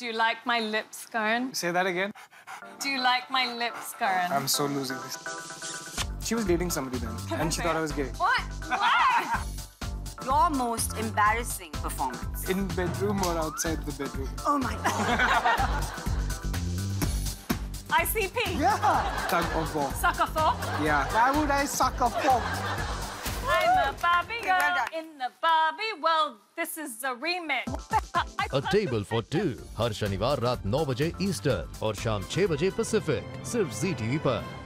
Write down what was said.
Do you like my lips, Karan? Say that again. Do you like my lips, Karan? I'm so losing this. She was dating somebody then, and she thought I was gay. What? What? Your most embarrassing performance. In bedroom or outside the bedroom? Oh my god. ICP? Yeah. Tug of war. Sucker for? Yeah. Why would I suck a fork? I'm a Barbie girl well in the Barbie world. This is a remix. A table for Two हर शनिवार रात 9 बजे eastern और शाम 6 बजे Pacific सिर्फ़ जी TV पर